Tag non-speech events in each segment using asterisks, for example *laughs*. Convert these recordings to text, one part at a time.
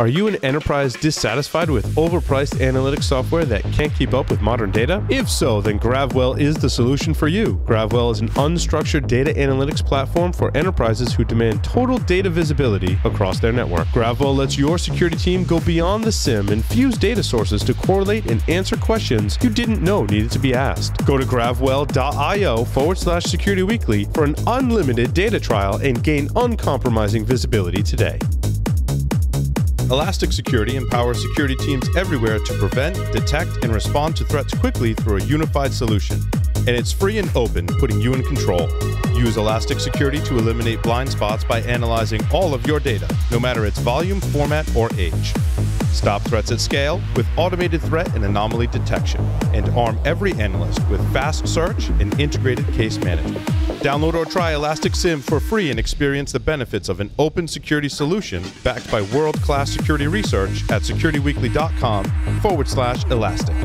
Are you an enterprise dissatisfied with overpriced analytics software that can't keep up with modern data? If so, then GravWell is the solution for you. GravWell is an unstructured data analytics platform for enterprises who demand total data visibility across their network. GravWell lets your security team go beyond the SIEM and fuse data sources to correlate and answer questions you didn't know needed to be asked. Go to gravwell.io forward slash security weekly for an unlimited data trial and gain uncompromising visibility today. Elastic Security empowers security teams everywhere to prevent, detect, and respond to threats quickly through a unified solution. And it's free and open, putting you in control. Use Elastic Security to eliminate blind spots by analyzing all of your data, no matter its volume, format, or age. Stop threats at scale with automated threat and anomaly detection, and arm every analyst with fast search and integrated case management. Download or try Elastic SIEM for free and experience the benefits of an open security solution backed by world class security research at securityweekly.com forward slash elastic.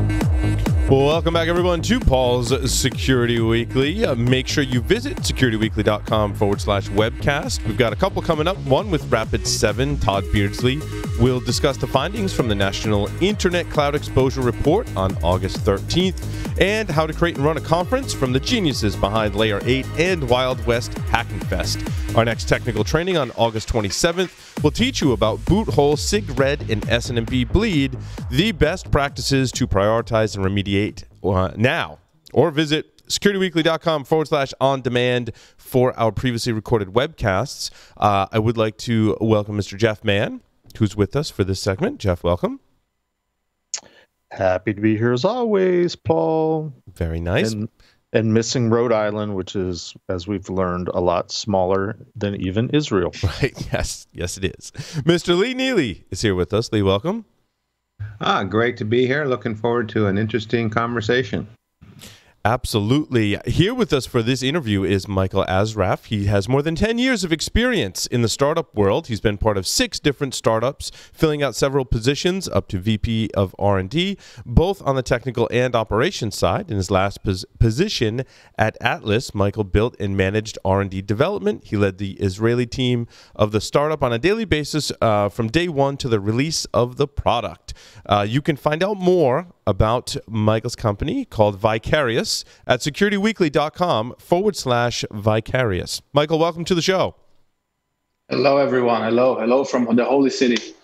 Welcome back, everyone, to Paul's Security Weekly. Uh, make sure you visit securityweekly.com forward slash webcast. We've got a couple coming up. One with Rapid7, Tod Beardsley. We'll discuss the findings from the National Internet Cloud Exposure Report on August 13th and how to create and run a conference from the geniuses behind Layer 8 and Wild West Hacking Fest. Our next technical training on August 27th will teach you about Boothole, SIGRED, and SNMP Bleed, the best practices to prioritize and remediate uh, now. Or visit securityweekly.com forward slash on demand for our previously recorded webcasts. Uh, I would like to welcome Mr. Jeff Man, who's with us for this segment. Jeff, welcome. Happy to be here as always, Paul. Very nice. And, and missing Rhode Island, which is, as we've learned, a lot smaller than even Israel. *laughs* Right. Yes. Yes, it is. Mr. Lee Neely is here with us. Lee, welcome. Ah, great to be here. Looking forward to an interesting conversation. Absolutely. Here with us for this interview is Michael Assraf. He has more than 10 years of experience in the startup world. He's been part of six different startups, filling out several positions up to VP of R&D, both on the technical and operations side. In his last pos- position at Atlas, Michael built and managed R&D development. He led the Israeli team of the startup on a daily basis uh, from day one to the release of the product. Uh, you can find out more about Michael's company called Vicarius at securityweekly.com forward slash vicarius. Michael, welcome to the show. Hello, everyone. Hello. Hello from the Holy City.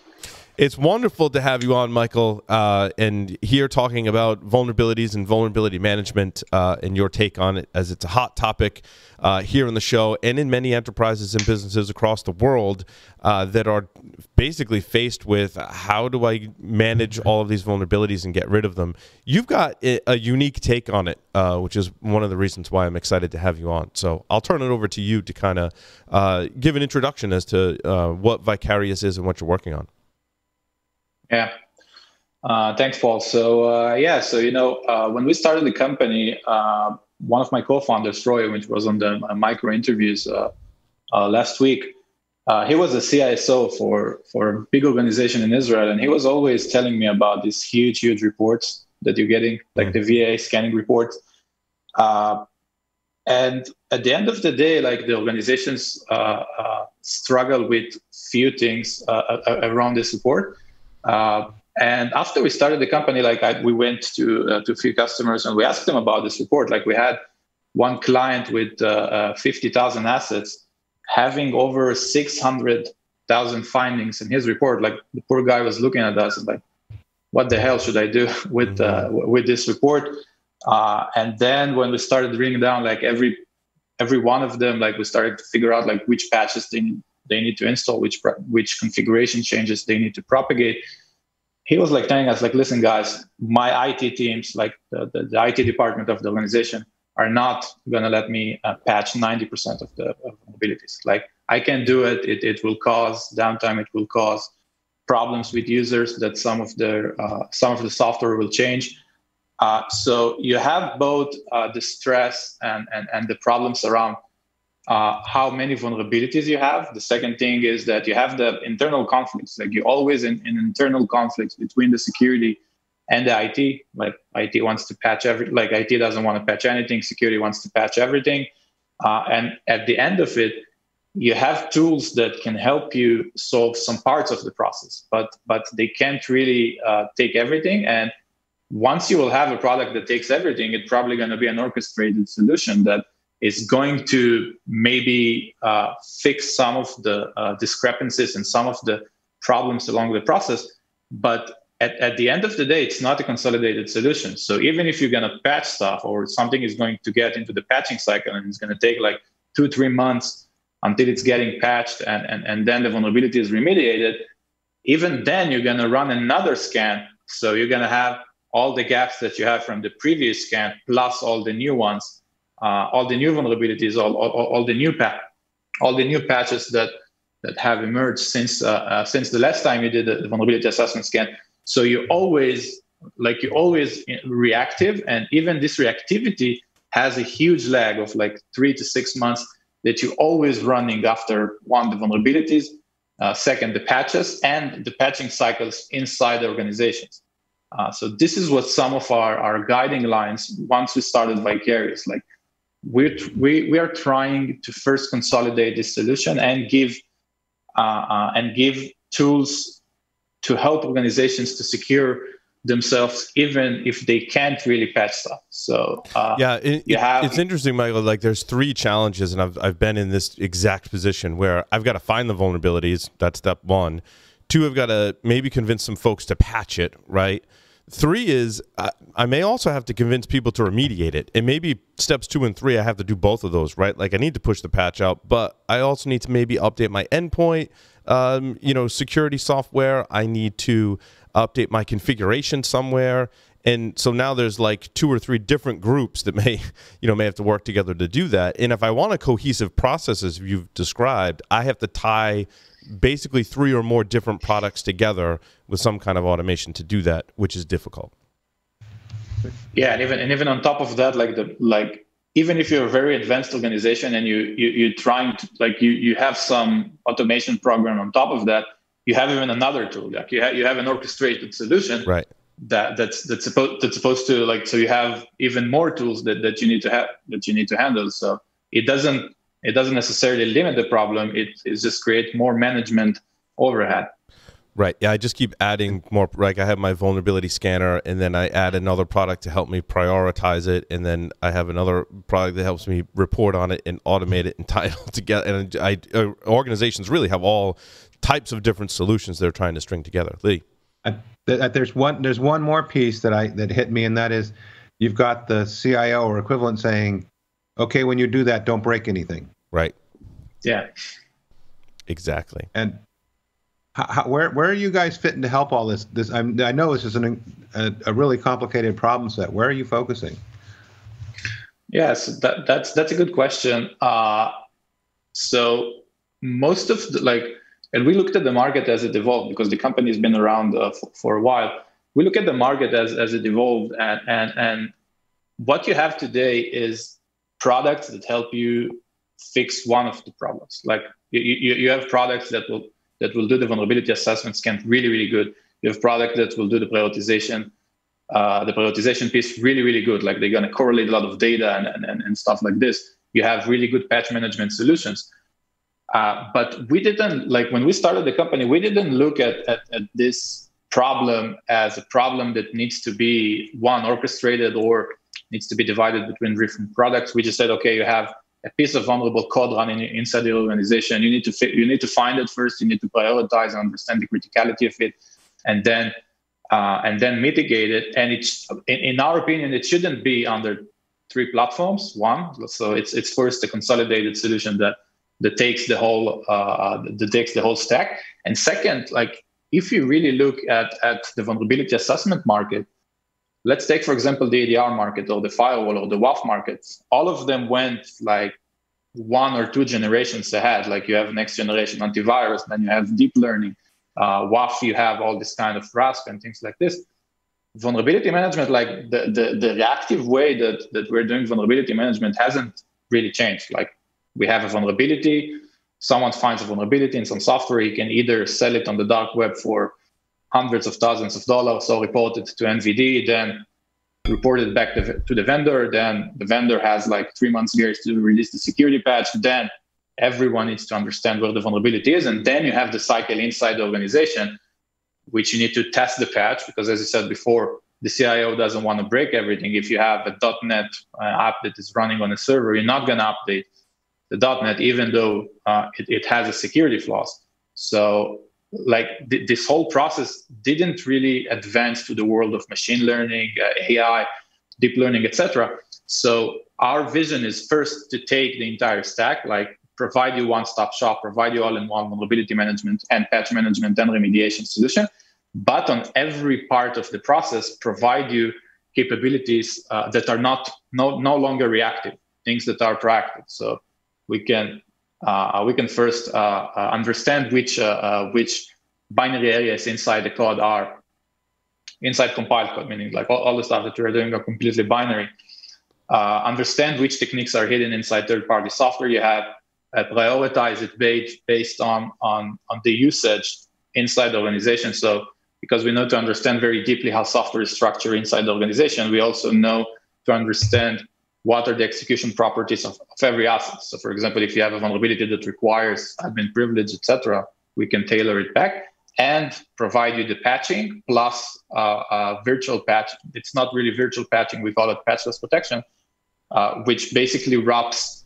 It's wonderful to have you on, Michael, uh, and here talking about vulnerabilities and vulnerability management uh, and your take on it, as it's a hot topic uh, here on the show and in many enterprises and businesses across the world uh, that are basically faced with how do I manage all of these vulnerabilities and get rid of them. You've got a unique take on it, uh, which is one of the reasons why I'm excited to have you on. So I'll turn it over to you to kind of uh, give an introduction as to what Vicarius is and what you're working on. Yeah. Uh, thanks, Paul. So uh, yeah, so you know, uh, when we started the company, uh, one of my co-founders, Roy, which was on the uh, micro interviews uh, last week, he was a CISO for for a big organization in Israel, and he was always telling me about these huge, huge reports that you're getting, like mm-hmm. the VA scanning reports. and at the end of the day, like the organizations struggle with few things around this report. Uh, and after we started the company, like I, we went to uh, to a few customers and we asked them about this report. Like we had one client with uh, uh, 50,000 assets having over 600,000 findings in his report. Like the poor guy was looking at us and like, what the hell should I do *laughs* with uh, mm-hmm. with this report? Uh, and then when we started bringing down like every every one of them, like we started to figure out like which patches they need, they need to install, which which configuration changes they need to propagate. He was like telling us, like, listen, guys, my IT teams, like the, the, the IT department of the organization, are not going to let me uh, patch 90% of the vulnerabilities. Like, I can do it. it. It will cause downtime. It will cause problems with users that some of the uh, some of the software will change. Uh, so you have both uh, the stress and, and and the problems around uh, how many vulnerabilities you have. The second thing is that you have the internal conflicts. Like you're always in, in internal conflicts between the security and the IT. Like IT wants to patch every, like IT doesn't want to patch anything. Security wants to patch everything. Uh, and at the end of it, you have tools that can help you solve some parts of the process, but but they can't really uh, take everything. And once you will have a product that takes everything, it's probably going to be an orchestrated solution that is going to maybe uh, fix some of the uh, discrepancies and some of the problems along the process. But at, at the end of the day, it's not a consolidated solution. So even if you're going to patch stuff or something is going to get into the patching cycle and it's going to take like two, three months until it's getting patched and, and, and then the vulnerability is remediated, even then you're going to run another scan. So you're going to have all the gaps that you have from the previous scan plus all the new ones, all the new vulnerabilities, all, all, all the new pa- all the new patches that that have emerged since uh, uh, since the last time you did the vulnerability assessment scan. So you always like you always reactive, and even this reactivity has a huge lag of like three to six months that you're always running after one the vulnerabilities, uh, second the patches, and the patching cycles inside the organizations. Uh, so this is what some of our, our guiding lines once we started Vicarius, like we we we are trying to first consolidate this solution and give uh, uh, and give tools to help organizations to secure themselves even if they can't really patch stuff. So uh, yeah it, have, it's interesting michael like there's three challenges and I've, I've been in this exact position where i've got to find the vulnerabilities that's step one. Two i've got to maybe convince some folks to patch it right Three is I, I, may also have to convince people to remediate it. And maybe steps two and three, I have to do both of those, right? Like I need to push the patch out, but I also need to maybe update my endpoint, um, you know, security software. I need to update my configuration somewhere. And so now there's like two or three different groups that *laughs* may, you know, may have to work together to do that. And if I want a cohesive process as you've described, I have to tie basically three or more different products together with some kind of automation to do that, which is difficult. Yeah, and even and even on top of that, like the like even if you're a very advanced organization and you, you you're trying to like you you have some automation program on top of that, you have even another tool. Like you have you have an orchestrated solution. Right. That that's that's supposed that's supposed to like so you have even more tools that, that you need to have that you need to handle. So it doesn't it doesn't necessarily limit the problem. It is just create more management overhead. Right. Yeah, I just keep adding more. Like I have my vulnerability scanner, and then I add another product to help me prioritize it, and then I have another product that helps me report on it and automate it and tie it all *laughs* together. And I, uh, organizations really have all types of different solutions they're trying to string together. Lee, I, there's one. There's one more piece that I that hit me, and that is, you've got the CIO or equivalent saying, okay, when you do that, don't break anything. Right. Yeah. Exactly. And how, where where are you guys fitting to help all this? This I'm, i know this is an, a, a really complicated problem set. Where are you focusing? Yes, that, that's that's a good question. Uh, so most of the like, and we looked at the market as it evolved because the company has been around uh, for, for a while. We look at the market as as it evolved, and and and what you have today is products that help you fix one of the problems. Like you, you, have products that will that will do the vulnerability assessment scan really, really good. You have products that will do the prioritization, uh, the prioritization piece really, really good. Like they're going to correlate a lot of data and, and, and stuff like this. You have really good patch management solutions. Uh, but we didn't, like when we started the company, we didn't look at, at, at this problem as a problem that needs to be one orchestrated or needs to be divided between different products. We just said, okay, you have a piece of vulnerable code running inside the organization. You need to fi- you need to find it first. You need to prioritize and understand the criticality of it, and then uh, and then mitigate it. And it's in, in, our opinion, it shouldn't be under three platforms. One, so it's it's first a consolidated solution that that takes the whole uh, that takes the whole stack. And second, like if you really look at at the vulnerability assessment market, let's take for example the EDR market or the firewall or the WAF markets. All of them went like one or two generations ahead. Like you have next generation antivirus, then you have deep learning. Uh, WAF, you have all this kind of RASP and things like this. Vulnerability management, like the, the, the reactive way that, that we're doing vulnerability management hasn't really changed. Like we have a vulnerability, someone finds a vulnerability in some software, you can either sell it on the dark web for hundreds of thousands of dollars or reported to NVD, then reported back to, to the vendor. Then the vendor has like three months grace to release the security patch. Then everyone needs to understand where the vulnerability is. And then you have the cycle inside the organization, which you need to test the patch because, as I said before, the CIO doesn't want to break everything. If you have a .NET uh, app that is running on a server, you're not going to update the .NET, even though uh, it, it, has a security flaws. So, like th- this whole process didn't really advance to the world of machine learning, uh, AI, deep learning, etc. So, our vision is first to take the entire stack, like provide you one-stop shop, provide you all-in-one vulnerability management and patch management and remediation solution but on every part of the process provide you capabilities uh, that are not no, no longer reactive things that are proactive so we can we can first uh, uh understand which uh, uh, which binary areas inside the code are. Inside compiled code meaning like all, all the stuff that we're doing are completely binary. Understand which techniques are hidden inside third party software you have prioritize it based based on on on the usage inside the organization. So because we know to understand very deeply how software is structured inside the organization, we also know to understand what are the execution properties of, of every asset. So, for example, if you have a vulnerability that requires admin privilege, etc., we can tailor it back and provide you the patching plus uh, uh, virtual patch. It's not really virtual patching; we call it patchless protection, uh, which basically wraps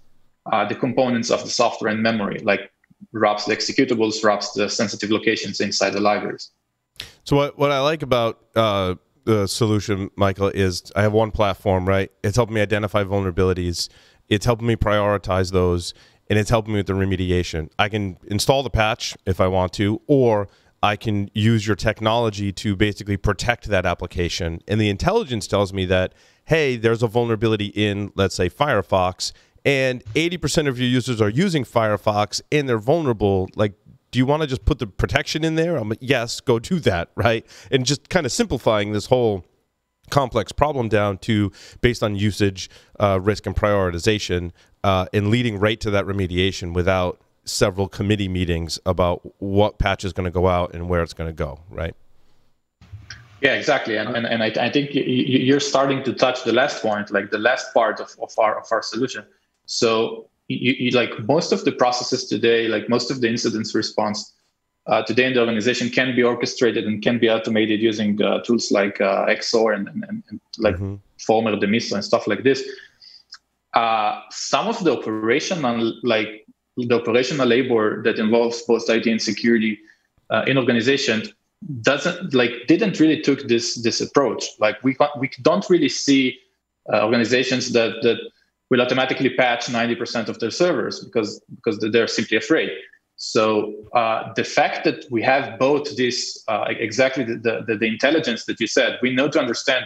uh, the components of the software and memory, like wraps the executables, wraps the sensitive locations inside the libraries. So what what I like about the solution, Michael, is I have one platform, right? It's helping me identify vulnerabilities. It's helping me prioritize those, and it's helping me with the remediation. I can install the patch if I want to, or I can use your technology to basically protect that application. And the intelligence tells me that, hey, there's a vulnerability in, let's say, Firefox, and 80% of your users are using Firefox and they're vulnerable. Like, do you want to just put the protection in there? I'm like, yes, go do that, right? And just kind of simplifying this whole complex problem down to based on usage, uh, risk, and prioritization, uh, and leading right to that remediation without several committee meetings about what patch is going to go out and where it's going to go, right? Yeah, exactly. And, and, and I, I think you're starting to touch the last point, like the last part of, of, our, of our solution. So you, you, like most of the processes today, like most of the incidents response uh, today in the organization can be orchestrated and can be automated using uh, tools like uh, XOR and, and, and like mm-hmm. Former, Demisto, and stuff like this. Uh, some of the operational, like the operational labor that involves both IT and security uh, in organization doesn't like didn't really took this this approach. Like we we don't really see uh, organizations that that will automatically patch 90% of their servers because because they're simply afraid. So uh, the fact that we have both this uh, exactly the, the, the intelligence that you said, we know to understand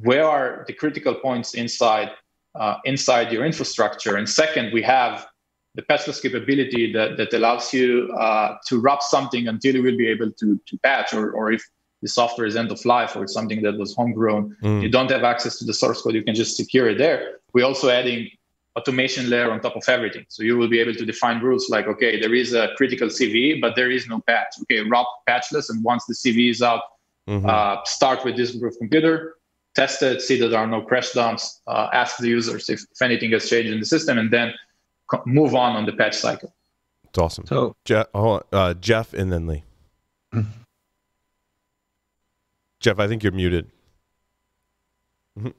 where are the critical points inside uh, inside your infrastructure, and second, we have the patchless capability that, that allows you uh, to wrap something until you will be able to, to patch, or, or if the software is end of life or it's something that was homegrown, mm. you don't have access to the source code, you can just secure it there. We're also adding automation layer on top of everything. So you will be able to define rules like, okay, there is a critical CVE, but there is no patch. Okay, wrap patchless, and once the CVE is out, mm-hmm. uh, start with this group computer, test it, see that there are no crash dumps, uh, ask the users if, if anything has changed in the system, and then co- move on on the patch cycle. It's awesome. So Jeff, uh, Jeff and then Lee. Jeff, I think you're muted. Mm-hmm.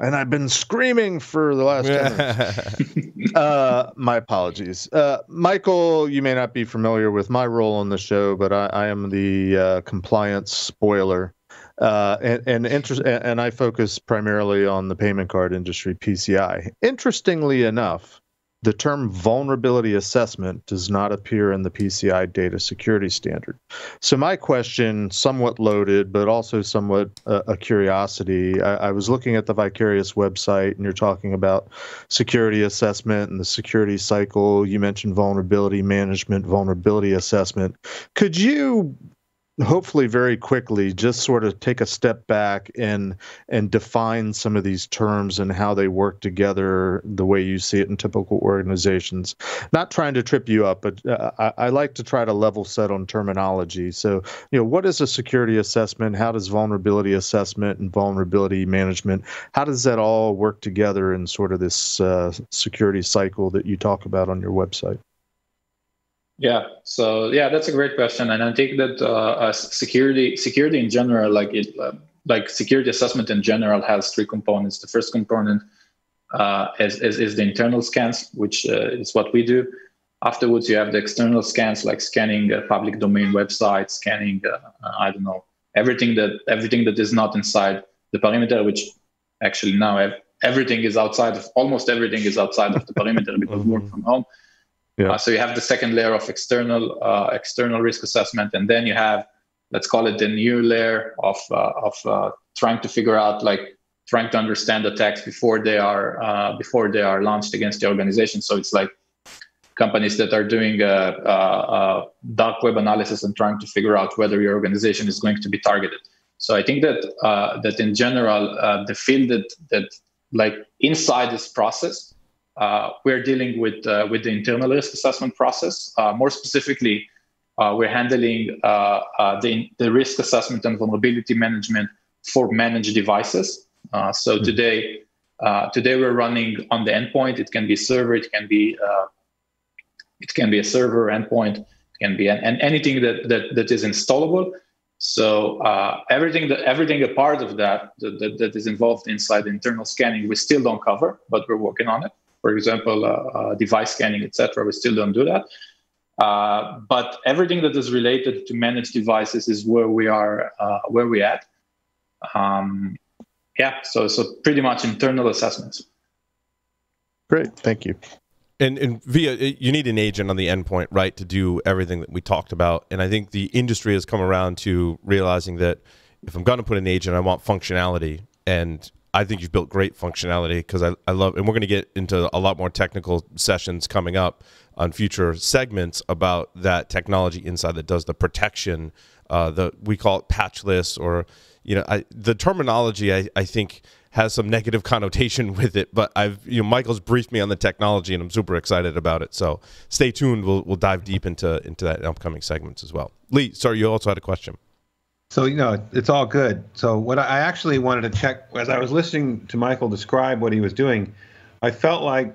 And I've been screaming for the last 10 minutes. *laughs* uh, my apologies. Uh, Michael, you may not be familiar with my role on the show, but I, I am the uh, compliance spoiler. Uh, and and, inter- and I focus primarily on the payment card industry, PCI. Interestingly enough, the term vulnerability assessment does not appear in the PCI data security standard. So, my question, somewhat loaded, but also somewhat uh, a curiosity. I, I, was looking at the Vicarius website, and you're talking about security assessment and the security cycle. You mentioned vulnerability management, vulnerability assessment. Could you hopefully very quickly just sort of take a step back and and define some of these terms and how they work together the way you see it in typical organizations. Not trying to trip you up but uh, I, I, like to try to level set on terminology. So you know what is a security assessment? How does vulnerability assessment and vulnerability management how does that all work together in sort of this uh, security cycle that you talk about on your website yeah. So yeah, that's a great question, and I think that uh, security security in general, like it, uh, like security assessment in general, has three components. The first component uh, is, is, is the internal scans, which uh, is what we do. Afterwards, you have the external scans, like scanning public domain websites, scanning uh, I don't know everything that everything that is not inside the perimeter, which actually now everything is outside of almost everything is outside of the perimeter because we work from home. Yeah. Uh, so you have the second layer of external uh, external risk assessment, and then you have let's call it the new layer of uh, of uh, trying to figure out like trying to understand attacks before they are uh, before they are launched against the organization. So it's like companies that are doing a, a, dark web analysis and trying to figure out whether your organization is going to be targeted. So I think that uh, that in general, the field that that like inside this process uh, we're dealing with uh, with the internal risk assessment process. Uh, more specifically, uh, we're handling uh, uh, the, the risk assessment and vulnerability management for managed devices. so mm-hmm. today, today we're running on the endpoint. It can be server. It can be it can be a server endpoint. It can be an, and anything that, that that is installable. So everything that everything a part of that, that that is involved inside internal scanning, we still don't cover, but we're working on it for example, uh, uh, device scanning, etc. We still don't do that. Uh, but everything that is related to managed devices is where we are, where we at. Um, yeah, so so pretty much internal assessments. Great, thank you. And, and via you need an agent on the endpoint, right, to do everything that we talked about. And I think the industry has come around to realizing that if I'm going to put an agent, I want functionality. And I think you've built great functionality because I, I love, and we're going to get into a lot more technical sessions coming up on future segments about that technology inside that does the protection. Uh, the we call it patchless, or you know, I, the terminology I, I think has some negative *laughs* connotation with it. But I've you know Michael's briefed me on the technology, and I'm super excited about it. So stay tuned. We'll we'll dive deep into into that in upcoming segments as well. Lee, sorry, you also had a question. So you know it's all good. So what I actually wanted to check as I was listening to Michael describe what he was doing, I felt like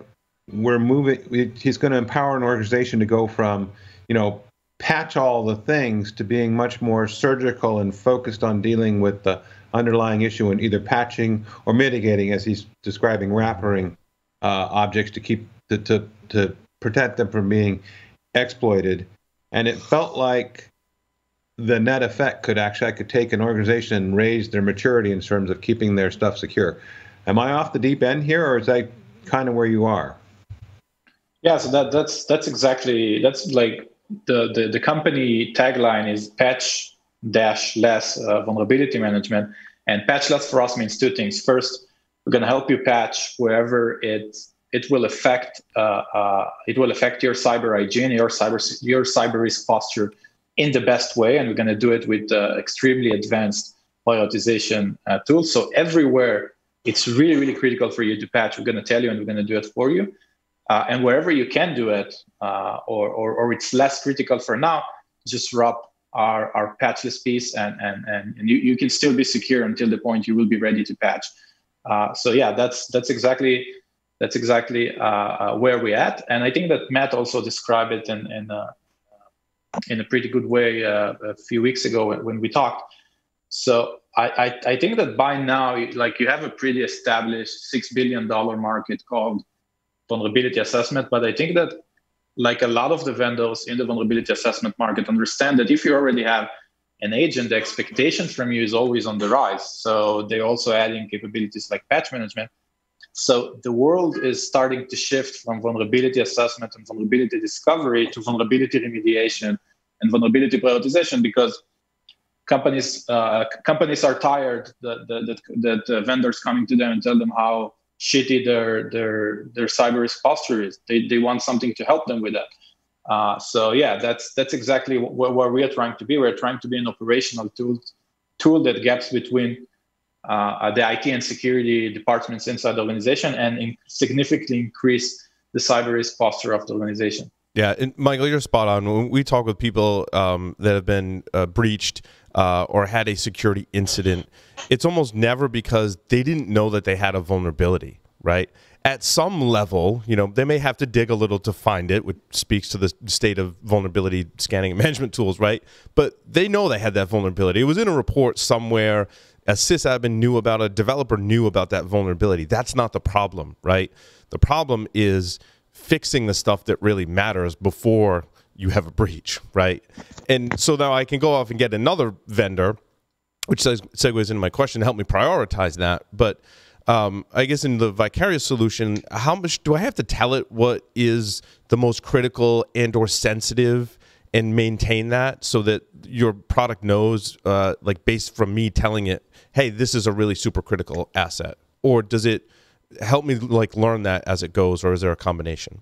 we're moving. He's going to empower an organization to go from, you know, patch all the things to being much more surgical and focused on dealing with the underlying issue and either patching or mitigating, as he's describing, wrappering uh, objects to keep to, to to protect them from being exploited. And it felt like the net effect could actually I could take an organization and raise their maturity in terms of keeping their stuff secure. Am I off the deep end here, or is that kind of where you are? Yeah, so that that's that's exactly that's like the the, the company tagline is patch dash less uh, vulnerability management, and patch less for us means two things. First, we're going to help you patch wherever it it will affect uh, uh, it will affect your cyber hygiene, your cyber your cyber risk posture in the best way, and we're going to do it with uh, extremely advanced prioritization uh, tools. So everywhere it's really, really critical for you to patch, we're going to tell you, and we're going to do it for you. Uh, and wherever you can do it, uh, or, or, or it's less critical for now, just wrap our, our patchless piece, and and and, and you, you can still be secure until the point you will be ready to patch. Uh, so yeah, that's that's exactly that's exactly uh, where we're at, and I think that Matt also described it in in in a pretty good way uh, a few weeks ago when we talked. So I, I, I, think that by now, like you have a pretty established six billion dollar market called vulnerability assessment. But I think that like a lot of the vendors in the vulnerability assessment market understand that if you already have an agent, the expectation from you is always on the rise. So they're also adding capabilities like patch management. So the world is starting to shift from vulnerability assessment and vulnerability discovery to vulnerability remediation and vulnerability prioritization because companies uh, companies are tired that that, that uh, vendors coming to them and tell them how shitty their their their cyber posture is. They they want something to help them with that. Uh, so yeah, that's that's exactly where, where we are trying to be. We're trying to be an operational tool tool that gaps between uh, the IT and security departments inside the organization and in significantly increase the cyber risk posture of the organization. Yeah, and Michael, you're spot on. When we talk with people um, that have been uh, breached uh, or had a security incident, it's almost never because they didn't know that they had a vulnerability, right? At some level, you know, they may have to dig a little to find it, which speaks to the state of vulnerability scanning and management tools, right? But they know they had that vulnerability. It was in a report somewhere. A sysadmin knew about a developer knew about that vulnerability. That's not the problem, right? The problem is fixing the stuff that really matters before you have a breach, right? And so now I can go off and get another vendor, which segues into my question to help me prioritize that. But um, I guess in the Vicarius solution, how much do I have to tell it what is the most critical and or sensitive and maintain that so that your product knows, uh, like based from me telling it, hey, this is a really super critical asset? Or does it help me like learn that as it goes, or is there a combination?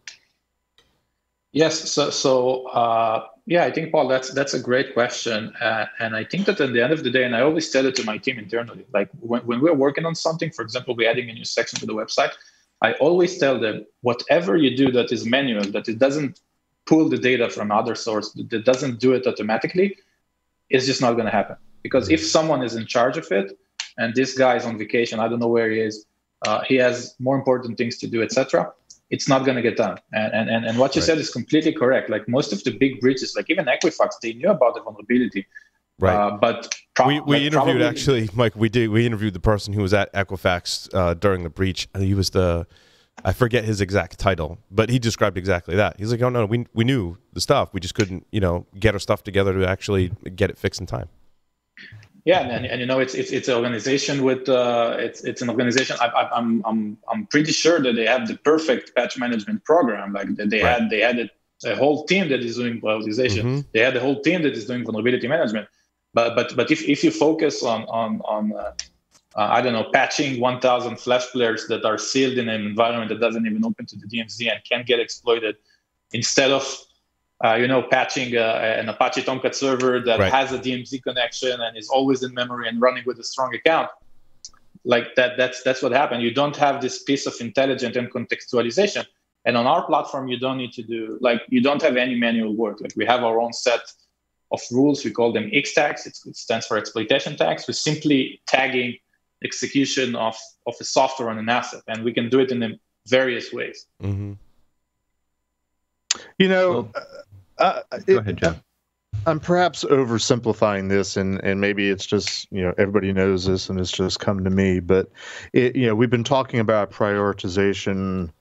Yes. So, so uh, yeah, I think Paul, that's that's a great question, uh, and I think that at the end of the day, and I always tell it to my team internally, like when, when we're working on something, for example, we're adding a new section to the website, I always tell them whatever you do that is manual, that it doesn't pull the data from other source, that doesn't do it automatically, it's just not going to happen. Because if someone is in charge of it, and this guy is on vacation, I don't know where he is, uh, he has more important things to do, etc. It's not going to get done. And, and, and what you right. said is completely correct. Like most of the big breaches, like even Equifax, they knew about the vulnerability. Right. Uh, but pro- we, we like interviewed probably- actually, Mike. We did. We interviewed the person who was at Equifax uh, during the breach. He was the, I forget his exact title, but he described exactly that. He's like, "Oh no, we we knew the stuff. We just couldn't, you know, get our stuff together to actually get it fixed in time." Yeah, and, and you know it's it's it's an organization with uh, it's it's an organization. I, I, I'm I'm I'm pretty sure that they have the perfect patch management program. Like they right. had they had a whole team that is doing prioritization. Mm-hmm. They had a whole team that is doing vulnerability management. But but but if, if you focus on on on uh, uh, I don't know patching 1,000 Flash players that are sealed in an environment that doesn't even open to the DMZ and can get exploited, instead of uh, you know, patching uh, an Apache Tomcat server that right. has a DMZ connection and is always in memory and running with a strong account. Like that, that's that's what happened. You don't have this piece of intelligence and contextualization. And on our platform, you don't need to do like you don't have any manual work. Like we have our own set of rules. We call them X tags. It stands for exploitation tags. We're simply tagging execution of of a software on an asset, and we can do it in various ways. Mm-hmm. You know, well, uh, Go ahead, Jeff. I'm perhaps oversimplifying this, and and maybe it's just you know everybody knows this, and it's just come to me. But it, you know we've been talking about prioritization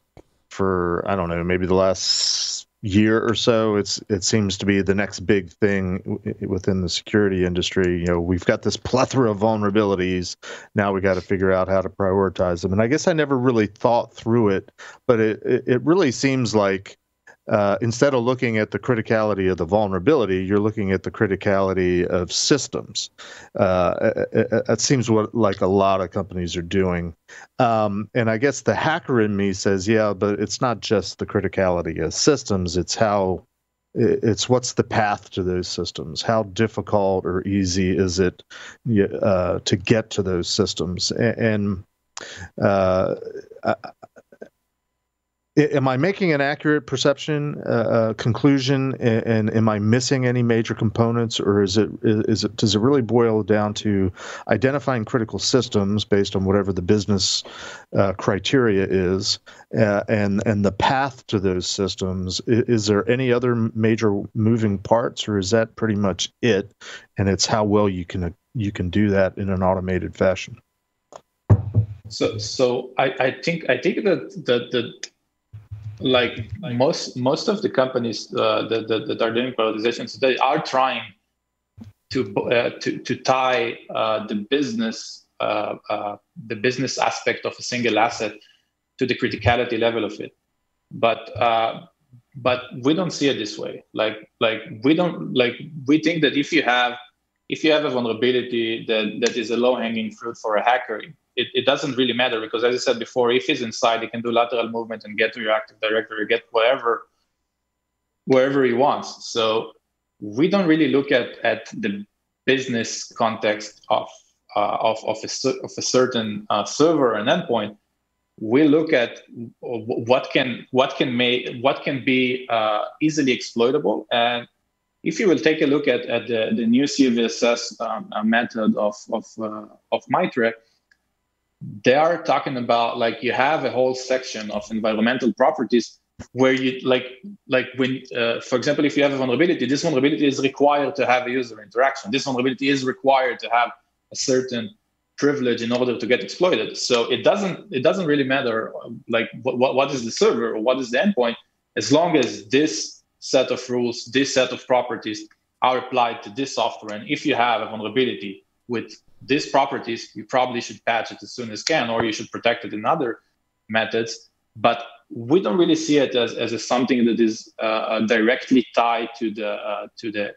for I don't know maybe the last year or so. It's it seems to be the next big thing within the security industry. You know we've got this plethora of vulnerabilities. Now we got to figure out how to prioritize them. And I guess I never really thought through it, but it it, it really seems like uh, instead of looking at the criticality of the vulnerability, you're looking at the criticality of systems. Uh, it, it, seems what like a lot of companies are doing. Um, and I guess the hacker in me says, yeah, but it's not just the criticality of systems; it's how it's what's the path to those systems how difficult or easy is it uh, to get to those systems and, uh, am I making an accurate perception uh, uh, conclusion, and, and, am I missing any major components, or is it is it does it really boil down to identifying critical systems based on whatever the business uh, criteria is, uh, and and the path to those systems? Is, is, there any other major moving parts, or is that pretty much it? And it's how well you can you can do that in an automated fashion. So, so I, I think I think that the, the like most most of the companies uh, that, that, that, are doing prioritizations today are trying to uh, to, to tie uh, the business uh, uh, the business aspect of a single asset to the criticality level of it. But uh, but we don't see it this way. Like like we don't like we think that if you have if you have a vulnerability that that is a low hanging fruit for a hacker it, it doesn't really matter because as I said before, if he's inside, he can do lateral movement and get to your Active Directory, get whatever wherever he wants. So we don't really look at at the business context of uh, of of a, of a certain uh, server and endpoint. We look at what can what can make what can be uh, easily exploitable. And if you will take a look at, at the, the new CVSS um, uh, method of of uh, of Mitre, they are talking about like you have a whole section of environmental properties where you like like when uh, for example if you have a vulnerability this vulnerability is required to have a user interaction. This vulnerability is required to have a certain privilege in order to get exploited. So it doesn't it doesn't really matter like what, what is the server or what is the endpoint as long as this set of rules this set of properties are applied to this software. And if you have a vulnerability with these properties you probably should patch it as soon as can or you should protect it in other methods but we don't really see it as, as a something that is uh, uh, directly tied to the uh, to the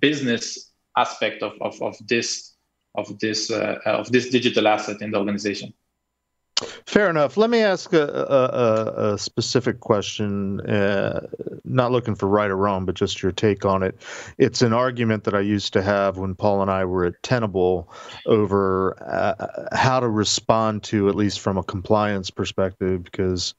business aspect of, of, of this of this uh, of this digital asset in the organization. Fair enough. Let me ask a, a, a specific question, uh, not looking for right or wrong, but just your take on it. It's an argument that I used to have when Paul and I were at Tenable over uh, how to respond to, at least from a compliance perspective, because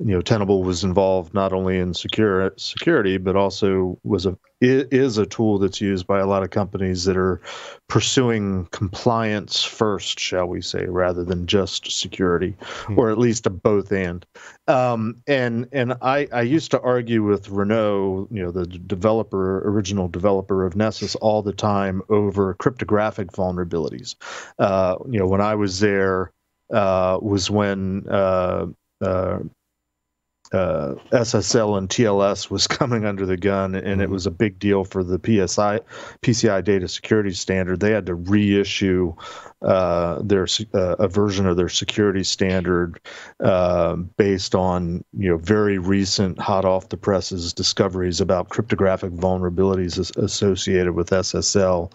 you know Tenable was involved not only in secure security but also was a is a tool that's used by a lot of companies that are pursuing compliance first, shall we say, rather than just security, hmm. or at least a both and. Um, and and I, I used to argue with Renaud, you know, the developer, original developer of Nessus, all the time over cryptographic vulnerabilities. Uh, you know, when I was there, uh, was when uh, uh, uh, SSL and TLS was *laughs* coming under the gun, and mm-hmm. it was a big deal for the PSI PCI data security standard. They had to reissue uh, their uh, a version of their security standard uh, based on you know very recent, hot off the presses discoveries about cryptographic vulnerabilities associated with SSL,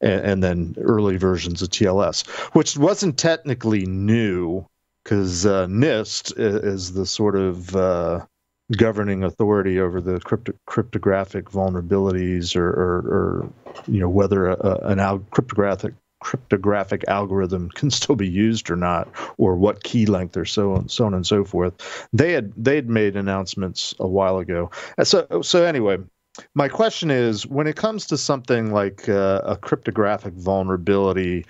and, and then early versions of TLS, which wasn't technically new because uh, NIST is the sort of uh, governing authority over the crypto- cryptographic vulnerabilities or, or, or, you know whether a, an al- cryptographic cryptographic algorithm can still be used or not, or what key length or so on, so on and so forth. They had they had made announcements a while ago. So so anyway, my question is when it comes to something like uh, a cryptographic vulnerability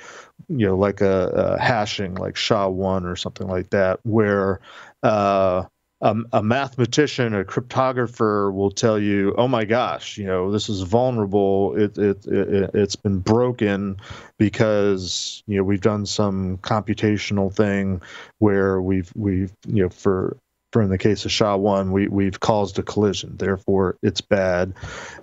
you know, like a, a hashing, like SHA-1 or something like that, where uh, a, mathematician, a cryptographer will tell you, "Oh my gosh, you know, this is vulnerable. It it, it it's been broken because you know we've done some computational thing where we've we've you know for for in the case of SHA-1, we we've caused a collision. Therefore, it's bad.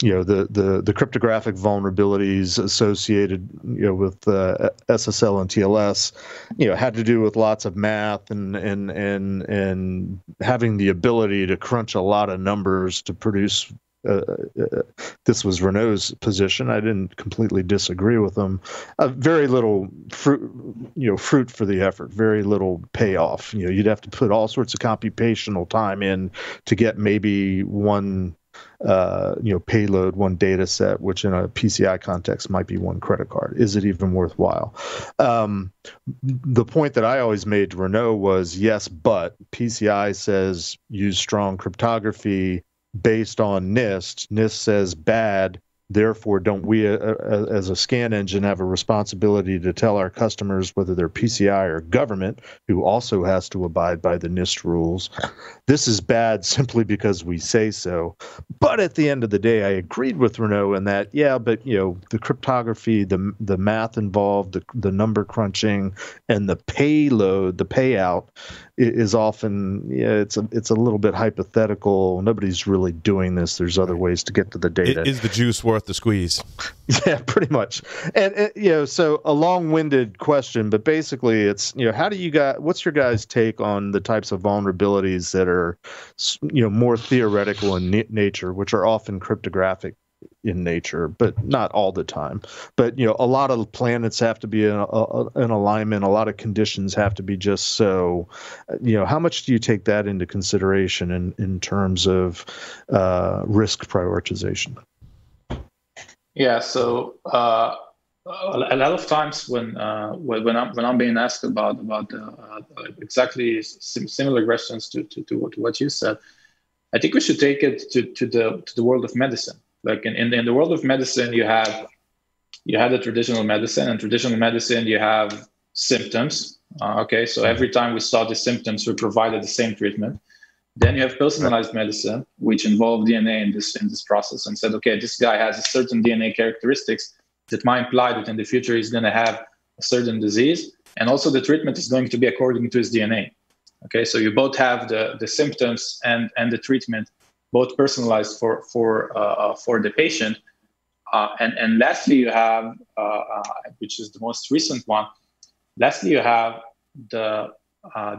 You know, the the the cryptographic vulnerabilities associated you know with uh, SSL and TLS, you know, had to do with lots of math and and and and having the ability to crunch a lot of numbers to produce uh, uh, this was Renaud's position. I didn't completely disagree with him. Uh, very little fruit, you know, fruit for the effort. Very little payoff. You know, you'd have to put all sorts of computational time in to get maybe one, uh, you know, payload, one data set, which in a PCI context might be one credit card. Is it even worthwhile? Um, the point that I always made to Renaud was yes, but PCI says use strong cryptography based on NIST. NIST says bad. Therefore, don't we, uh, uh, as a scan engine, have a responsibility to tell our customers whether they're PCI or government, who also has to abide by the NIST rules? This is bad *laughs* simply because we say so. But at the end of the day, I agreed with Renaud in that, yeah, but you know, the cryptography, the the math involved, the the number crunching, and the payload, the payout is often yeah, it's a it's a little bit hypothetical. Nobody's really doing this. There's other ways to get to the data. Is the juice worth the squeeze? *laughs* yeah, pretty much. And, and you know, so a long-winded question, but basically, it's you know, how do you got? What's your guys' take on the types of vulnerabilities that are you know more theoretical in nature, which are often cryptographic in nature, but not all the time. But you know, a lot of planets have to be in, a, in alignment. A lot of conditions have to be just so. You know, how much do you take that into consideration in in terms of uh, risk prioritization? Yeah. So. Uh a lot of times when uh, when I'm when I'm being asked about about uh, exactly similar questions to, to, to, what, to what you said, I think we should take it to, to the to the world of medicine. Like in, in, in the world of medicine, you have you have the traditional medicine, and traditional medicine you have symptoms. Uh, okay, so every time we saw the symptoms, we provided the same treatment. Then you have personalized medicine, which involved DNA in this in this process, and said, okay, this guy has a certain DNA characteristics that might imply that in the future he's going to have a certain disease, and also the treatment is going to be according to his DNA. Okay, so you both have the, the symptoms and, and the treatment, both personalized for for uh, uh, for the patient. Uh, and and lastly, you have uh, uh which is the most recent one. Lastly, you have the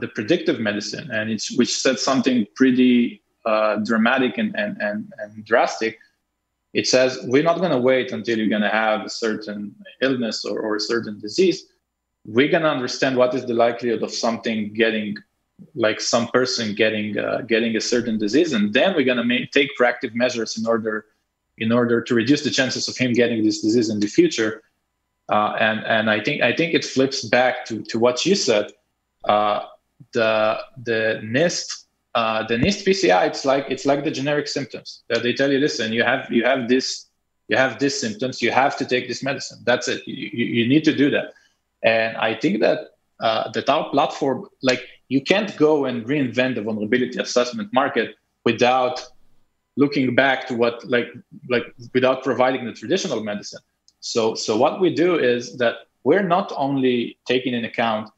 the predictive medicine, and it's which said something pretty dramatic and, and and and drastic. It says we're not going to wait until you're going to have a certain illness or, or a certain disease. We're going to understand what is the likelihood of something getting like some person getting uh, getting a certain disease, and then we're gonna take proactive measures in order in order to reduce the chances of him getting this disease in the future. Uh, and and I think I think it flips back to to what you said. Uh, the the NIST uh, the NIST PCI it's like it's like the generic symptoms that they tell you. Listen, you have you have this you have these symptoms. You have to take this medicine. That's it. You, you need to do that. And I think that uh, that our platform like you can't go and reinvent the vulnerability assessment market without looking back to what like like without providing the traditional medicine. So so what we do is that we're not only taking in account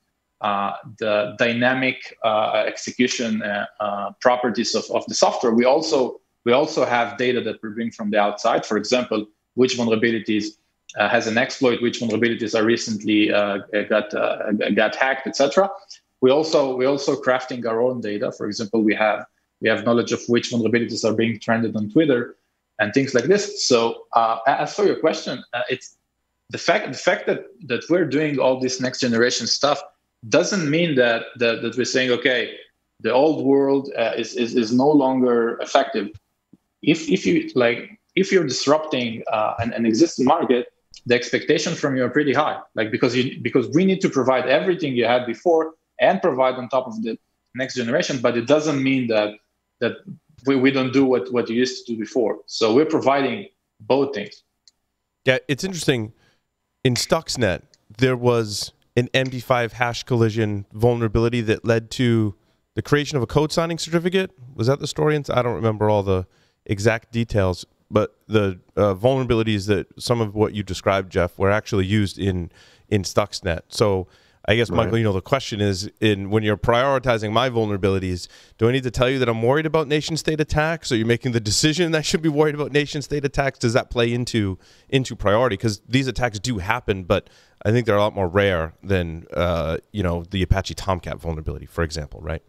uh, the dynamic uh, execution uh, uh properties of, of the software we also we also have data that we bring from the outside. For example which vulnerabilities uh, has an exploit which vulnerabilities are recently uh, got got hacked etc we also we also crafting our own data. For example, we have we have knowledge of which vulnerabilities are being trended on Twitter and things like this. So uh, as for your question, uh, it's the fact the fact that that we're doing all this next generation stuff doesn't mean that that, that we're saying okay the old world uh, is, is is no longer effective. If if you like if you're disrupting uh, an, an existing market, the expectation from you are pretty high. Like because you because we need to provide everything you had before and provide on top of the next generation but it doesn't mean that that we, we don't do what what you used to do before. So we're providing both things. Yeah it's interesting. In stuxnet there was an md5 hash collision vulnerability that led to the creation of a code signing certificate. Was that the story? I don't remember all the exact details but the uh, vulnerabilities that some of what you described jeff were actually used in in stuxnet. So I guess, Michael, you know, the question is in when you're prioritizing my vulnerabilities, do I need to tell you that I'm worried about nation state attacks? Are you making the decision that I should be worried about nation state attacks? Does that play into into priority? Because these attacks do happen, but I think they're a lot more rare than uh, you know the Apache Tomcat vulnerability, for example, right?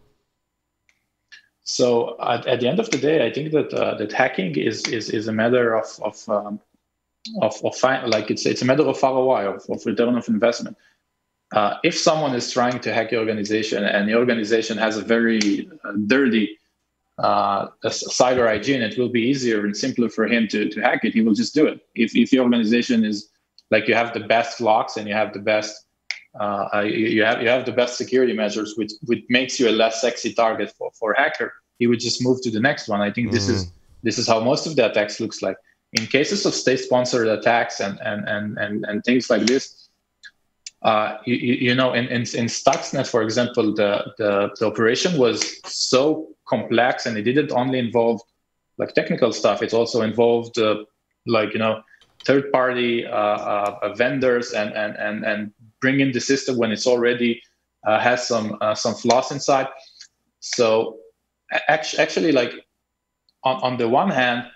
So at, at the end of the day, I think that uh, that hacking is is is a matter of of um, of, of like it's it's a matter of ROI of, of return of investment uh, if someone is trying to hack your organization and the organization has a very uh, dirty uh, cyber hygiene, it will be easier and simpler for him to, to hack it. He will just do it. If, if your organization is like you have the best locks and you have the best uh, uh, you have you have the best security measures, which which makes you a less sexy target for, for hacker. He would just move to the next one. I think mm. this is mm. this is how most of the attacks looks like. In cases of state-sponsored attacks and and and and, and things like this, uh, you, you, know, in, in, in Stuxnet, for example, the, the, the, operation was so complex and it didn't only involve like technical stuff. It also involved uh, like, you know, third party uh, uh vendors and, and, and, and bring in the system when it's already uh, has some, uh, some flaws inside. So actually, actually like on, on the one hand,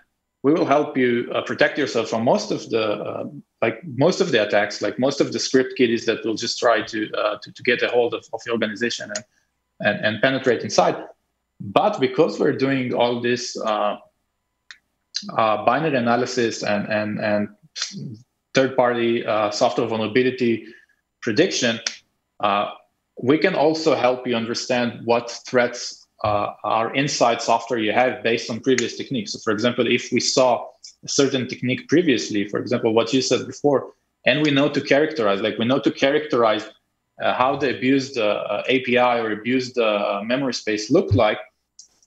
we will help you uh, protect yourself from most of the uh, like most of the attacks like most of the script kiddies that will just try to uh, to, to, get a hold of, of your organization and, and, and penetrate inside. But because we're doing all this uh, uh, binary analysis and and and third-party uh, software vulnerability prediction, we can also help you understand what threats uh, are inside software you have based on previous techniques. So, for example, if we saw a certain technique previously, for example, what you said before, and we know to characterize, like we know to characterize uh, how the abused uh, API or abused uh, memory space looked like,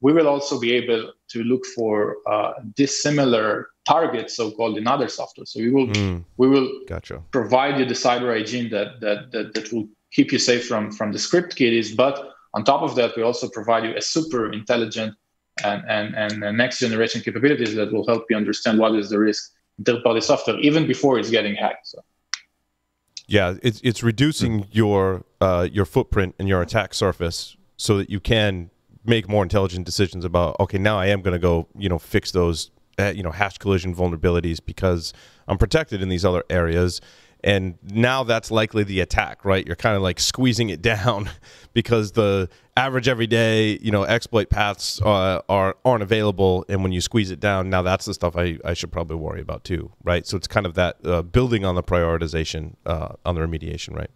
we will also be able to look for uh, dissimilar targets, so-called in other software. So we will mm. we will gotcha. provide you the cyber hygiene that, that that that will keep you safe from from the script kiddies. But on top of that, we also provide you a super intelligent and and and next generation capabilities that will help you understand what is the risk in third-party software even before it's getting hacked. So. Yeah, it's it's reducing your uh, your footprint and your attack surface so that you can make more intelligent decisions about okay now I am going to go you know fix those uh, you know hash collision vulnerabilities because I'm protected in these other areas and now that's likely the attack right you're kind of like squeezing it *laughs* down because the average everyday you know exploit paths uh, are aren't available and when you squeeze it down now that's the stuff I, I should probably worry about too right so it's kind of that uh, building on the prioritization uh, on the remediation right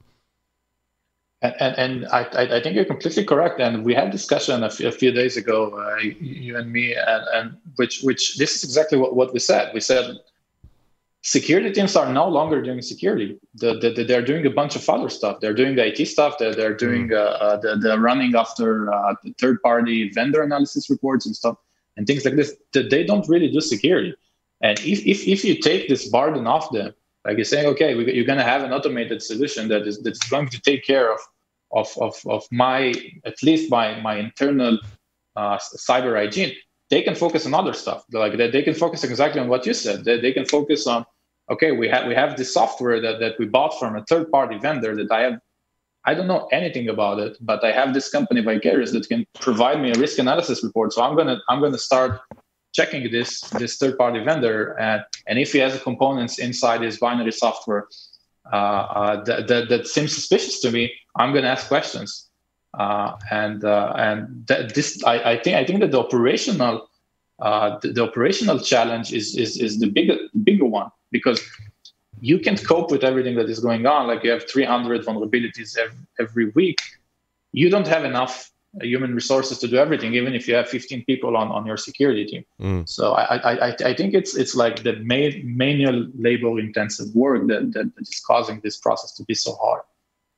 and, and, and I, I think you're completely correct. And we had discussion a few, a few days ago, uh, you and me, and, and which which this is exactly what, what we said. We said security teams are no longer doing security. The, the, the, they're doing a bunch of other stuff. They're doing the IT stuff. They're, they're doing mm. uh, uh, the, the running after uh, the third party vendor analysis reports and stuff and things like this. That they don't really do security. And if, if, if you take this burden off them like you're saying, okay, we, you're going to have an automated solution that is that's going to take care of of of, of my at least my my internal uh, cyber hygiene. They can focus on other stuff. Like they, they can focus exactly on what you said. They, they can focus on okay, we have we have this software that, that we bought from a third party vendor that I have I don't know anything about it, but I have this company Vicarius that can provide me a risk analysis report. So I'm gonna I'm gonna start checking this this third party vendor and and if he has components inside his binary software uh, uh, that, that, that seems suspicious to me, I'm going to ask questions. Uh, and uh, and that this I, I think I think that the operational uh, the, the, operational challenge is is is the bigger bigger one because you can't cope with everything that is going on. Like you have 300 vulnerabilities every, every week. You don't have enough human resources to do everything, even if you have 15 people on, on your security team. Mm. So I, I, I think it's it's like the main, manual labor intensive work that, that is causing this process to be so hard.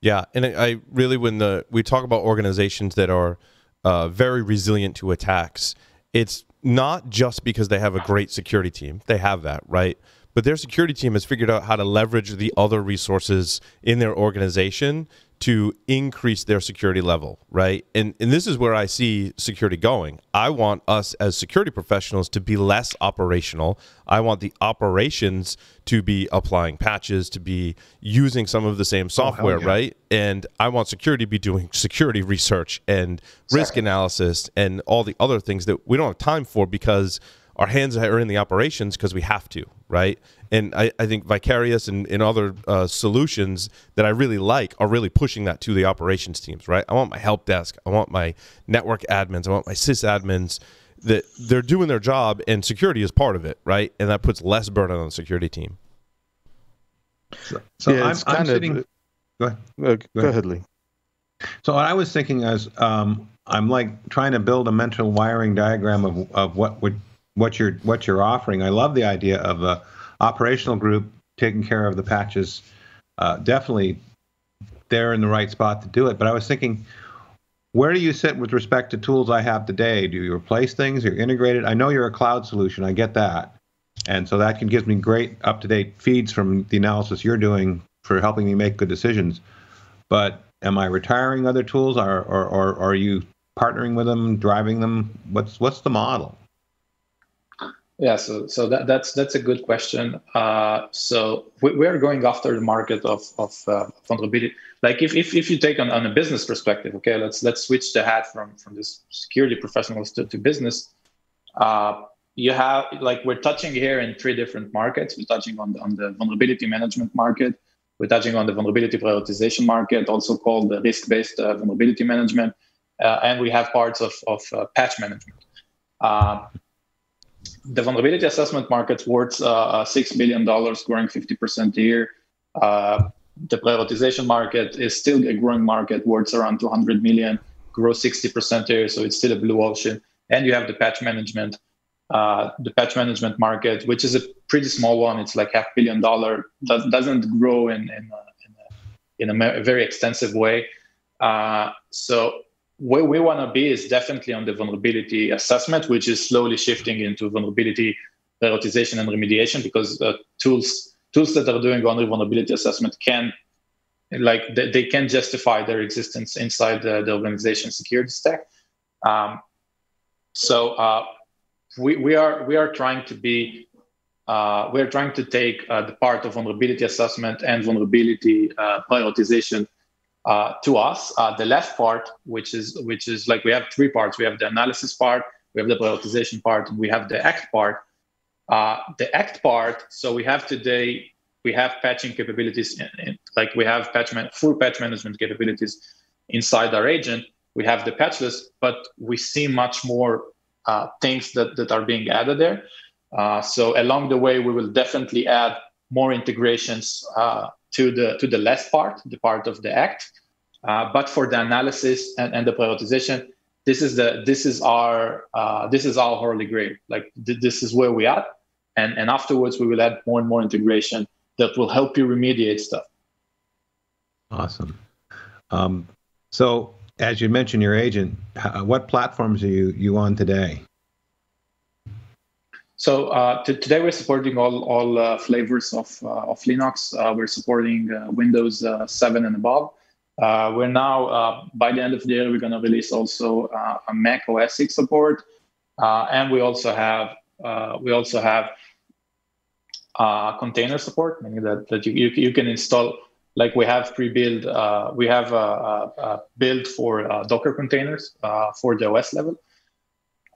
Yeah, and I really when the we talk about organizations that are uh, very resilient to attacks, it's not just because they have a great security team. They have that, right? But their security team has figured out how to leverage the other resources in their organization to increase their security level, right? And and this is where I see security going. I want us as security professionals to be less operational. I want the operations to be applying patches, to be using some of the same oh, software, oh, yeah. right? And I want security to be doing security research and risk analysis and all the other things that we don't have time for because our hands are in the operations because we have to, right? And I, I think Vicarius and, and other uh, solutions that I really like are really pushing that to the operations teams, right? I want my help desk, I want my network admins, I want my sysadmins that they're doing their job and security is part of it, right? And that puts less burden on the security team. So, so yeah, I'm, I'm sitting. Of, go ahead. Uh, go, ahead, Lee. So what I was thinking is, um, I'm like trying to build a mental wiring diagram of, of what would what you're what you're offering. I love the idea of a operational group taking care of the patches. Uh, definitely, they're in the right spot to do it. But I was thinking, where do you sit with respect to tools I have today? Do you replace things? You're integrated. I know you're a cloud solution. I get that, and so that can give me great up to date feeds from the analysis you're doing for helping me make good decisions. But am I retiring other tools, or or, or, or are you partnering with them, driving them? What's what's the model? Yeah, so so that, that's that's a good question. Uh, so we, we, are going after the market of of uh, vulnerability. Like if, if if you take on, on a business perspective, okay, let's let's switch the hat from from this security professionals to, to business. Uh, you have like we're touching here in three different markets. We're touching on the, on the vulnerability management market. We're touching on the vulnerability prioritization market, also called the risk-based uh, vulnerability management, uh, and we have parts of of uh, patch management the vulnerability assessment market worth uh, $6 billion, growing 50% a year. Uh, the prioritization market is still a growing market, worth around 200 million, grow 60% a year, so it's still a blue ocean. And you have the patch management, uh, the patch management market, which is a pretty small one. It's like half billion dollar. Does, doesn't grow in in a, in a, in a very extensive way. Uh, so where we want to be is definitely on the vulnerability assessment, which is slowly shifting into vulnerability prioritization and remediation because uh, tools tools that are doing only vulnerability assessment can like they, they can justify their existence inside the, the organization security stack. Um, so uh, we, we are we are trying to be uh, we are trying to take uh, the part of vulnerability assessment and vulnerability uh, prioritization uh, to us. Uh, the left part, which is which is like we have three parts. We have the analysis part, we have the prioritization part, and we have the act part. Uh, the act part. So we have today we have patching capabilities, in, in, like we have patch man- full patch management capabilities inside our agent. We have the patch list, but we see much more uh, things that, that are being added there. Uh, so along the way, we will definitely add more integrations uh, to the to the left part, the part of the act. Uh, but for the analysis and, and, the prioritization, this is the this is our uh, this is our holy grail. Like th- this is where we are, and and afterwards we will add more and more integration that will help you remediate stuff. Awesome. Um, so as you mentioned, your agent, what platforms are you you on today? So uh, today we're supporting all all uh, flavors of uh, of Linux. Uh, we're supporting uh, Windows uh, 7 and above. we're now by the end of the year we're going to release also a Mac OS X support, and we also have we also have container support, meaning that that you, you, you can install like we have pre-built we have a, a, a build for Docker containers for the OS level.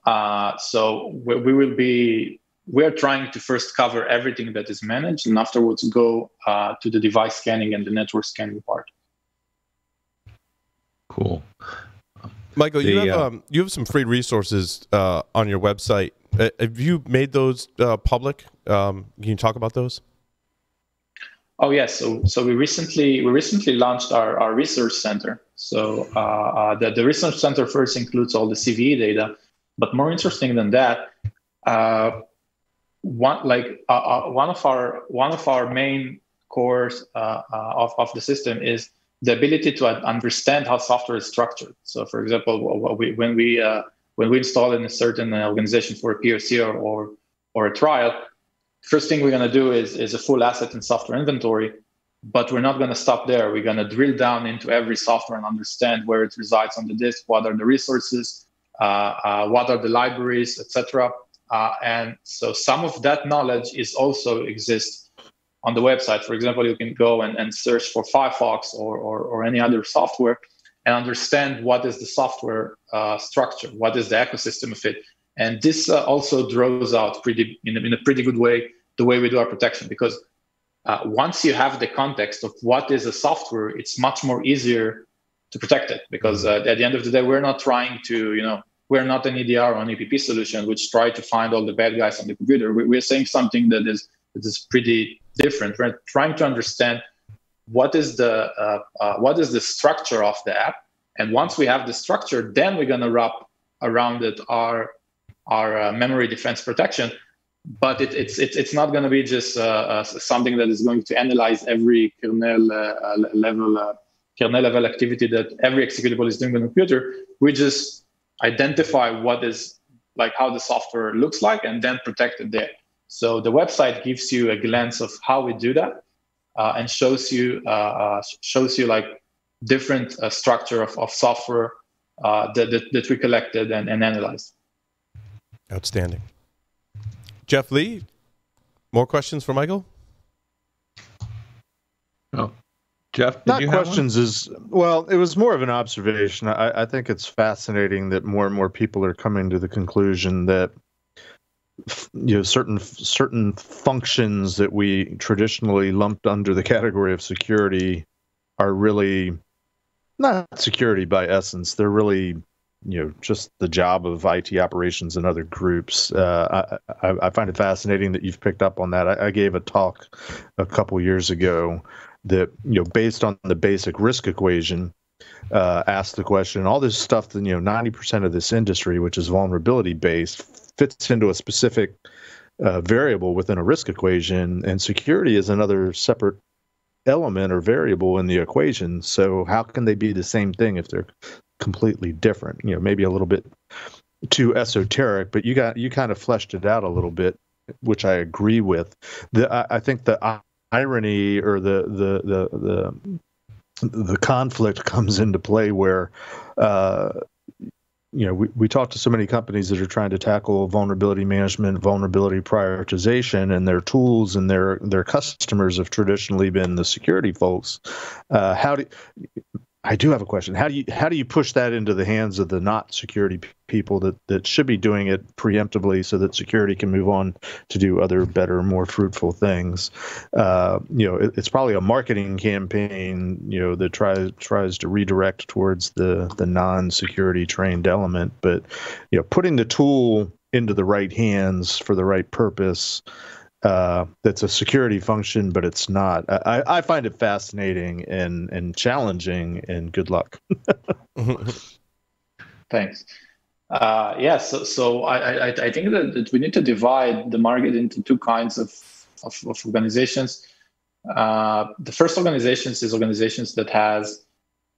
Uh, so we, we, will be we are trying to first cover everything that is managed and afterwards go uh, to the device scanning and the network scanning part. Cool. Michael, the, you have uh, um, you have some free resources uh, on your website. Uh, have you made those public? Um, can you talk about those? Oh yes, so so we recently we recently launched our, our research center. So uh, uh, the the research center first includes all the CVE data, but more interesting than that, uh, one like uh, uh, one of our one of our main cores uh, uh, of, of the system is the ability to understand how software is structured. So, for example, we, when we when we install in a certain organization for a POC or, or, or a trial, first thing we're going to do is is a full asset and software inventory. But we're not going to stop there. We're going to drill down into every software and understand where it resides on the disk, what are the resources, what are the libraries, etc. Uh, and so some of that knowledge is also exists on the website. For example, you can go and, and search for Firefox or, or, or any other software and understand what is the software uh, structure, what is the ecosystem of it. And this uh, also draws out pretty in a, in a, pretty good way the way we do our protection because uh, once you have the context of what is a software, it's much more easier to protect it because uh, at the end of the day, we're not trying to you know we're not an EDR or an EPP solution which try to find all the bad guys on the computer. We're saying something that is that is pretty different. We're trying to understand what is the uh, uh, what is the structure of the app, and once we have the structure, then we're gonna wrap around it our our uh, memory defense protection. But it, it's it's it's not going to be just uh, uh, something that is going to analyze every kernel uh, level kernel level activity that every executable is doing on the computer. We just identify what is like how the software looks like and then protect it there. So the website gives you a glance of how we do that uh, and shows you uh, uh, shows you like different uh, structure of, of software uh, that, that, that, we collected and, and analyzed. Outstanding. Jeff Lee, more questions for Michael? Oh, Jeff, not questions is well, it was more of an observation. I, I think it's fascinating that more and more people are coming to the conclusion that you know certain certain functions that we traditionally lumped under the category of security are really not security by essence. They're really you know just the job of IT operations and other groups. Uh, I, I, I, find it fascinating that you've picked up on that. I, I gave a talk a couple years ago that you know based on the basic risk equation. Uh, asked the question all this stuff that you know 90% of this industry which is vulnerability based fits into a specific uh, variable within a risk equation and security is another separate element or variable in the equation. So how can they be the same thing if they're completely different? You know, maybe a little bit too esoteric, but you got you kind of fleshed it out a little bit, which I agree with. The I, I think the irony or the the the the the conflict comes into play where uh, you know, we, we talk to so many companies that are trying to tackle vulnerability management, vulnerability prioritization, and their tools and their their customers have traditionally been the security folks. Uh, how do I do have a question. How do you how do you push that into the hands of the not security people that, that should be doing it preemptively so that security can move on to do other better, more fruitful things? Uh, you know, it, it's probably a marketing campaign, you know, that tries tries to redirect towards the the non-security trained element, but you know, putting the tool into the right hands for the right purpose uh, that's a security function, but it's not. I, I find it fascinating and, and challenging, and good luck. *laughs* Thanks. Uh, yeah, so, so I, I, I think that, we need to divide the market into two kinds of, of, of organizations. Uh, the first organizations is organizations that has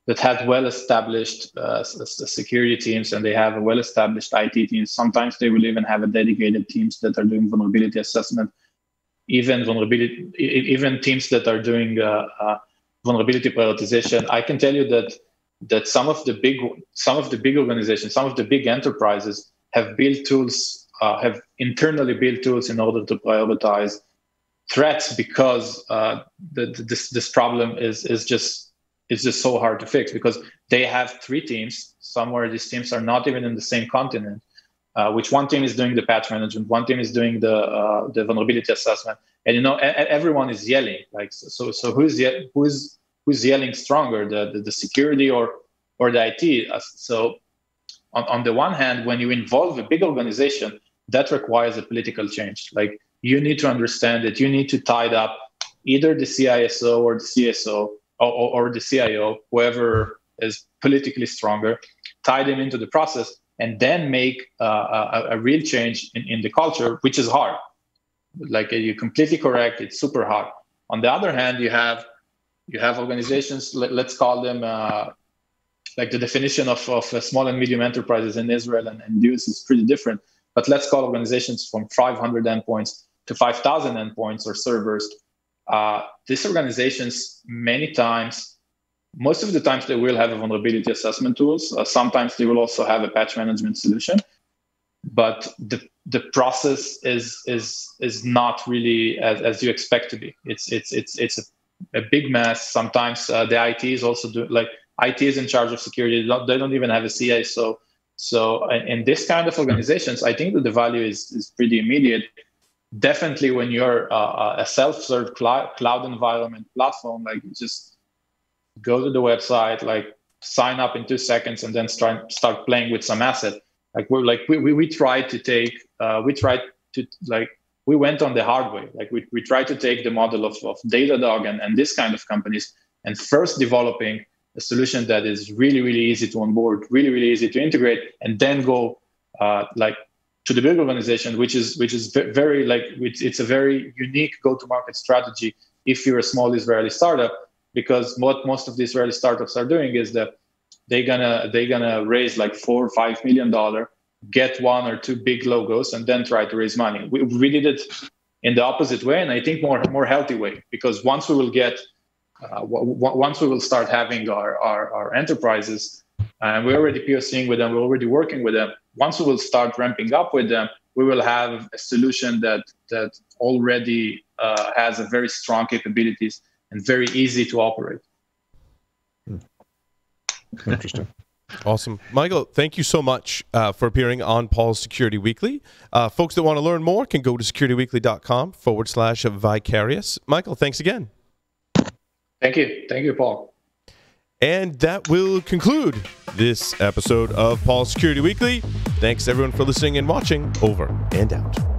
that have well established uh, security teams and they have a well established IT teams. Sometimes they will even have a dedicated teams that are doing vulnerability assessment even vulnerability, even teams that are doing uh, uh, vulnerability prioritization. I can tell you that that some of the big some of the big organizations, some of the big enterprises have built tools, uh, have internally built tools in order to prioritize threats because uh, the, this this problem is is just is just so hard to fix because they have three teams. Somewhere these teams are not even in the same continent uh, which one team is doing the patch management, one team is doing the uh, the vulnerability assessment, and you know a- everyone is yelling. Like so, so who's ye- who's who's yelling stronger, the, the, the security or or the IT? Uh, so on, on the one hand, when you involve a big organization, that requires a political change. Like you need to understand that you need to tie up either the CISO or the CSO or, or, or the CIO, whoever is politically stronger, tie them into the process and then make uh, a, a, real change in, in the culture, which is hard. Like you're completely correct, it's super hard. On the other hand, you have you have organizations. Let, us call them uh, like the definition of, of small and medium enterprises in Israel and, and US is pretty different. But let's call organizations from 500 endpoints to 5,000 endpoints or servers. Uh, these organizations many times most of the times they will have a vulnerability assessment tools. Uh, sometimes they will also have a patch management solution, but the the process is is is not really as, as you expect to be. It's it's it's it's a, a big mess. Sometimes uh, the IT is also do like IT is in charge of security. They don't, they don't even have a CA. So so in, in this kind of organizations, I think that the value is is pretty immediate. Definitely, when you're uh, a self-serve cloud, cloud environment platform, like just go to the website, like sign up in two seconds, and then start start playing with some asset. Like we're like we we, we tried to take uh, we tried to like we went on the hard way. Like we, we tried to take the model of, of Datadog and, and this kind of companies and first developing a solution that is really, really easy to onboard, really, really easy to integrate, and then go uh, like to the big organization, which is which is very like it's, it's a very unique go-to-market strategy if you're a small Israeli startup because what most of these Israeli startups are doing is that they're gonna they're gonna raise like four or five million dollar, get one or two big logos, and then try to raise money. We, we did it in the opposite way, and I think more more healthy way because once we will get uh, w- w- once we will start having our, our, our enterprises and we're already POCing with them, we're already working with them. Once we will start ramping up with them, we will have a solution that that already uh, has a very strong capabilities and very easy to operate. Hmm. Interesting. *laughs* Awesome. Michael, thank you so much uh, for appearing on Paul's Security Weekly. Uh, folks that want to learn more can go to securityweekly.com forward slash vicarius. Michael, thanks again. Thank you. Thank you, Paul. And that will conclude this episode of Paul's Security Weekly. Thanks everyone for listening and watching. Over and out.